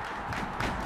あっ。